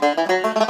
Thank